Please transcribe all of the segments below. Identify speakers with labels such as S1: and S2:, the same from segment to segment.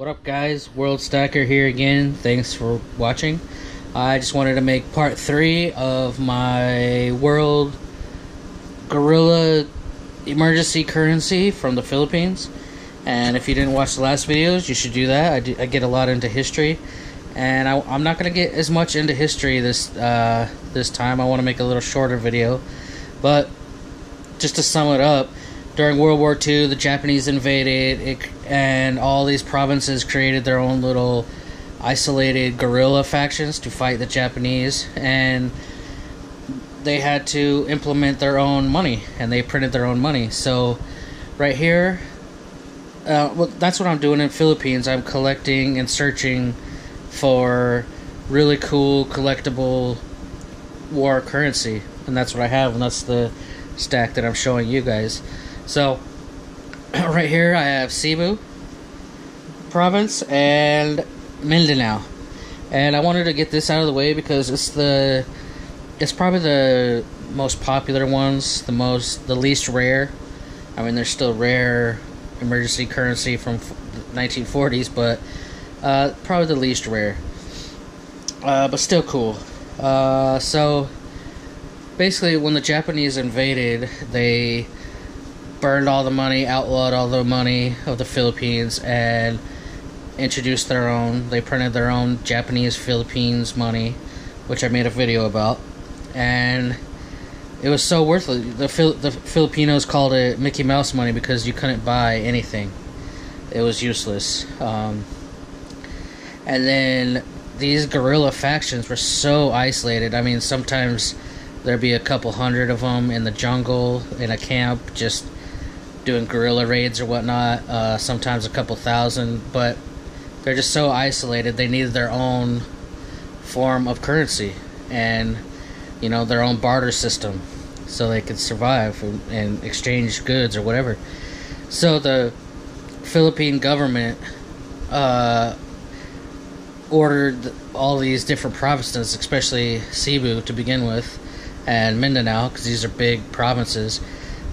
S1: What up, guys? World Stalker here again. Thanks for watching. I just wanted to make part three of my World Guerrilla Emergency Currency from the Philippines. And if you didn't watch the last videos, you should do that. I, do, I get a lot into history, and I, am not going to get as much into history this uh, this time. I want to make a little shorter video, but just to sum it up, during World War II, the Japanese invaded, it, and all these provinces created their own little isolated guerrilla factions to fight the Japanese, and they had to implement their own money, and they printed their own money. So, right here, uh, well, that's what I'm doing in Philippines. I'm collecting and searching for really cool collectible war currency, and that's what I have, and that's the stack that I'm showing you guys. So, right here I have Cebu province and Mindanao. And I wanted to get this out of the way because it's the it's probably the most popular ones, the most the least rare. I mean, there's still rare emergency currency from 1940s, but uh, probably the least rare. Uh, but still cool. Uh, so basically, when the Japanese invaded, they burned all the money, outlawed all the money of the Philippines, and introduced their own. They printed their own Japanese Philippines money, which I made a video about, and it was so worthless. The Fil- the Filipinos called it Mickey Mouse money because you couldn't buy anything. It was useless. Um, and then these guerrilla factions were so isolated. I mean, sometimes there'd be a couple hundred of them in the jungle in a camp, just doing guerrilla raids or whatnot. Uh, sometimes a couple thousand, but they're just so isolated. They needed their own form of currency and you know their own barter system so they could survive and, and exchange goods or whatever. So the Philippine government uh, ordered all these different provinces, especially Cebu to begin with, and Mindanao, because these are big provinces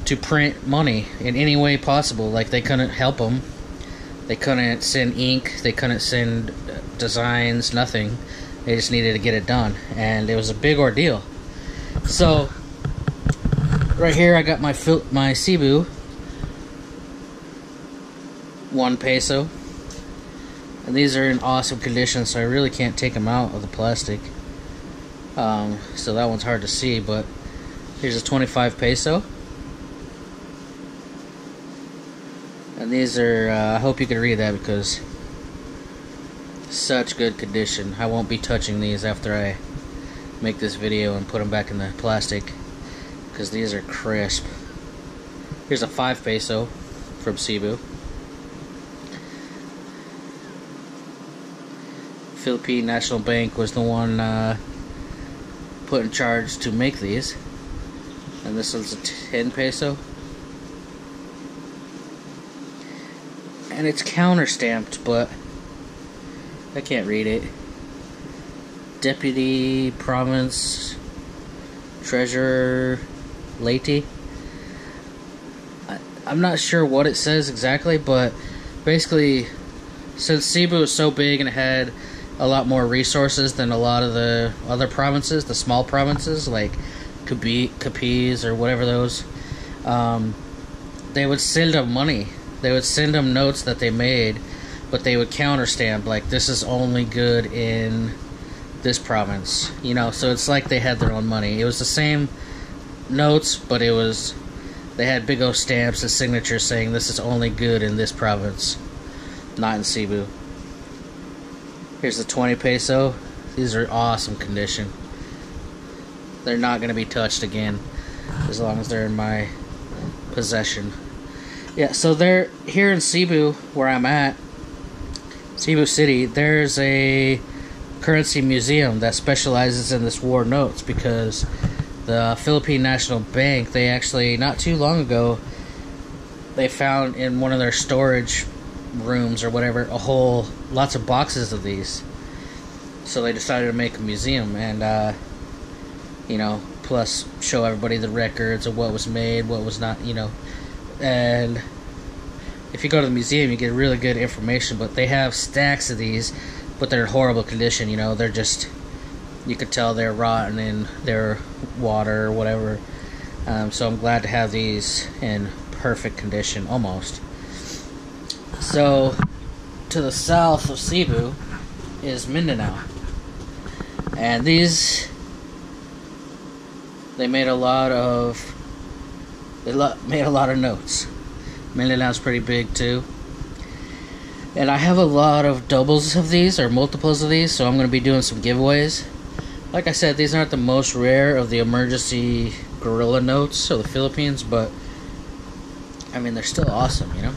S1: to print money in any way possible. Like they couldn't help them. They couldn't send ink. They couldn't send designs. Nothing. They just needed to get it done, and it was a big ordeal. So, right here, I got my fil- my Cebu one peso, and these are in awesome condition. So I really can't take them out of the plastic. Um, so that one's hard to see, but here's a 25 peso. And these are, uh, I hope you can read that because such good condition. I won't be touching these after I make this video and put them back in the plastic because these are crisp. Here's a 5 peso from Cebu. Philippine National Bank was the one uh, put in charge to make these. And this one's a 10 peso. And it's counter stamped, but I can't read it. Deputy Province Treasurer. I, I'm not sure what it says exactly, but basically, since Cebu is so big and had a lot more resources than a lot of the other provinces, the small provinces like Capiz or whatever those, um, they would send them money they would send them notes that they made, but they would counterstamp like this is only good in this province. You know, so it's like they had their own money. It was the same notes, but it was they had big O stamps and signatures saying this is only good in this province, not in Cebu. Here's the 20 peso. These are awesome condition. They're not going to be touched again as long as they're in my possession. Yeah, so there here in Cebu, where I'm at, Cebu City, there's a currency museum that specializes in this war notes because the Philippine National Bank, they actually not too long ago, they found in one of their storage rooms or whatever a whole lots of boxes of these. So they decided to make a museum and uh, you know, plus show everybody the records of what was made, what was not, you know, and if you go to the museum, you get really good information. But they have stacks of these, but they're in horrible condition. You know, they're just you could tell they're rotten in their water or whatever. Um, so I'm glad to have these in perfect condition, almost. So to the south of Cebu is Mindanao, and these they made a lot of they made a lot of notes. Mindanao's pretty big too. And I have a lot of doubles of these or multiples of these, so I'm going to be doing some giveaways. Like I said, these aren't the most rare of the emergency guerrilla notes of the Philippines, but I mean, they're still awesome, you know?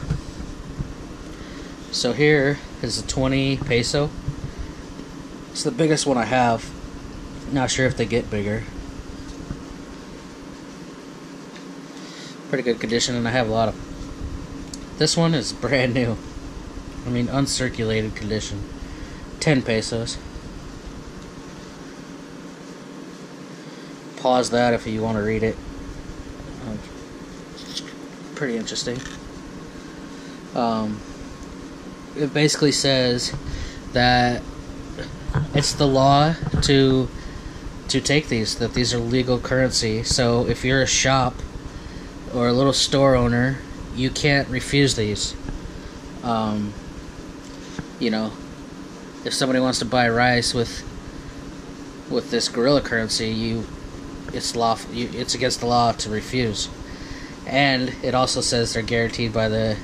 S1: So here is a 20 peso. It's the biggest one I have. Not sure if they get bigger. Pretty good condition, and I have a lot of this one is brand new. I mean, uncirculated condition. 10 pesos. Pause that if you want to read it. Um, pretty interesting. Um, it basically says that it's the law to to take these that these are legal currency. So if you're a shop or a little store owner you can't refuse these. Um, you know, if somebody wants to buy rice with with this guerrilla currency, you it's law you, it's against the law to refuse. And it also says they're guaranteed by the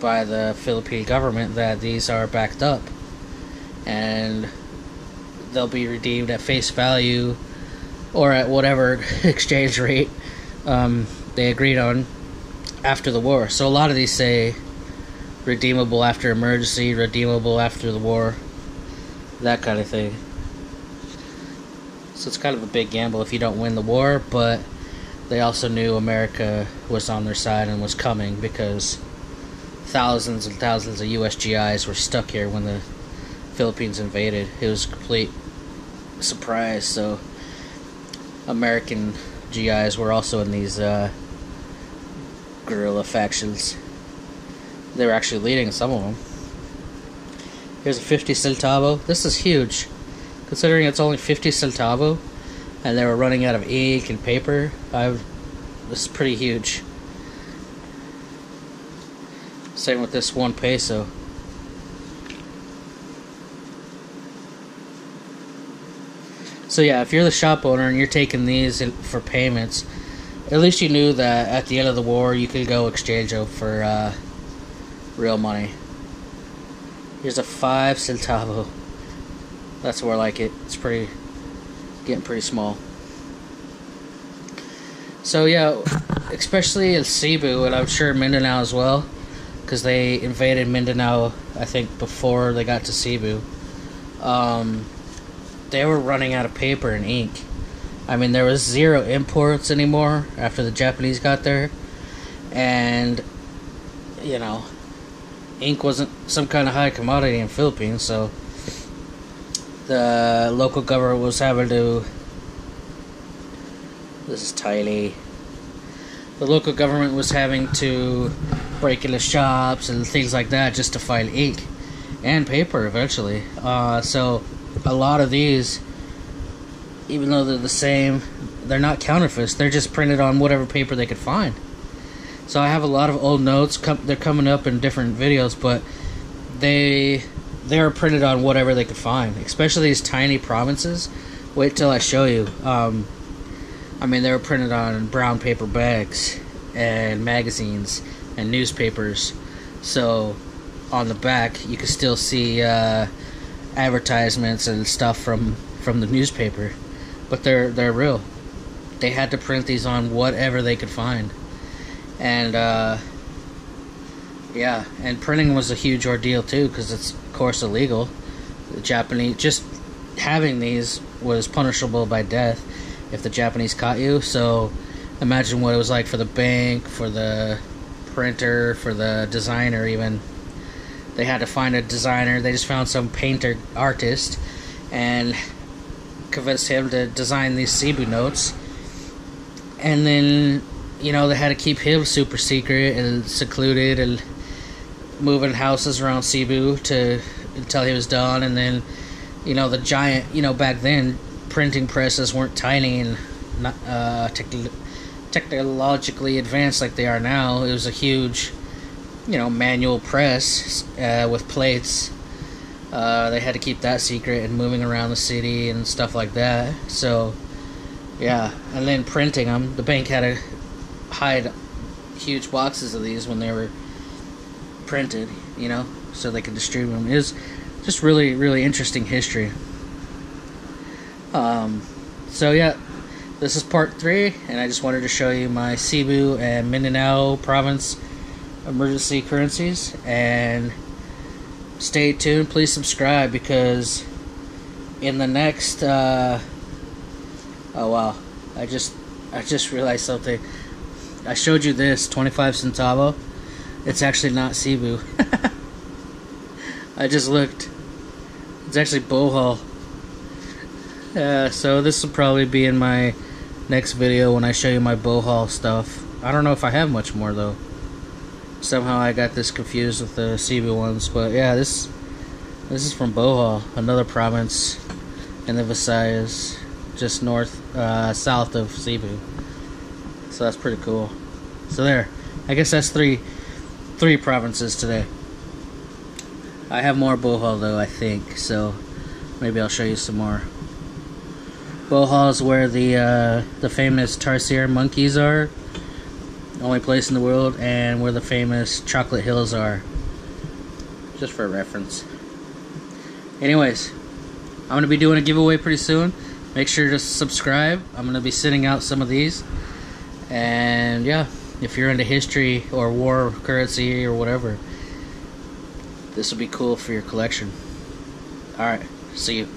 S1: by the Philippine government that these are backed up and they'll be redeemed at face value or at whatever exchange rate um, they agreed on after the war. So a lot of these say redeemable after emergency, redeemable after the war, that kind of thing. So it's kind of a big gamble if you don't win the war, but they also knew America was on their side and was coming because thousands and thousands of US GIs were stuck here when the Philippines invaded. It was a complete surprise. So American GIs were also in these uh, guerrilla factions. They were actually leading some of them. Here's a 50 centavo. This is huge, considering it's only 50 centavo, and they were running out of ink and paper. I've this is pretty huge. Same with this one peso. So yeah, if you're the shop owner and you're taking these for payments, at least you knew that at the end of the war you could go exchange them for uh, real money. Here's a five centavo. That's where I like it. It's pretty, getting pretty small. So yeah, especially in Cebu and I'm sure Mindanao as well, because they invaded Mindanao I think before they got to Cebu. Um, they were running out of paper and ink I mean, there was zero imports anymore after the Japanese got there, and you know, ink wasn't some kind of high commodity in Philippines, so the local government was having to. This is tiny. The local government was having to break into shops and things like that just to find ink and paper eventually. Uh, so a lot of these even though they're the same, they're not counterfeits. They're just printed on whatever paper they could find. So I have a lot of old notes. they're coming up in different videos, but they they are printed on whatever they could find. Especially these tiny provinces. Wait till I show you. Um, I mean, they were printed on brown paper bags and magazines and newspapers. So on the back, you can still see uh, advertisements and stuff from from the newspaper but they're they're real. They had to print these on whatever they could find, and uh, yeah, and printing was a huge ordeal too because it's of course illegal. The Japanese just having these was punishable by death if the Japanese caught you. So imagine what it was like for the bank, for the printer, for the designer even. They had to find a designer. They just found some painter artist and convinced him to design these Cebu notes. And then, you know, they had to keep him super secret and secluded and moving houses around Cebu to until he was done. And then, you know, the giant, you know, back then, printing presses weren't tiny and not uh, te- technologically advanced like they are now. It was a huge, you know, manual press uh, with plates. Uh, they had to keep that secret and moving around the city and stuff like that. So, yeah, and then printing them. The bank had to hide huge boxes of these when they were printed, you know, so they could distribute them. It was just really, really interesting history. Um, so yeah, this is part three, and I just wanted to show you my Cebu and Mindanao province emergency currencies. And stay tuned. Please subscribe because in the next. Uh, oh wow! I just I just realized something. I showed you this 25 centavo. It's actually not Cebu. I just looked. It's actually Bohol. Uh, so this will probably be in my next video when I show you my Bohol stuff. I don't know if I have much more though. Somehow I got this confused with the Cebu ones, but yeah, this this is from Bohol, another province in the Visayas, just north, uh, south of Cebu. So that's pretty cool. So there, I guess that's three, three provinces today. I have more Bohol though, I think. So maybe I'll show you some more. Bohol is where the uh, the famous tarsier monkeys are. Only place in the world, and where the famous chocolate hills are. Just for reference. Anyways, I'm gonna be doing a giveaway pretty soon. Make sure to subscribe. I'm gonna be sending out some of these. And yeah, if you're into history or war currency or whatever, this will be cool for your collection. Alright, see you.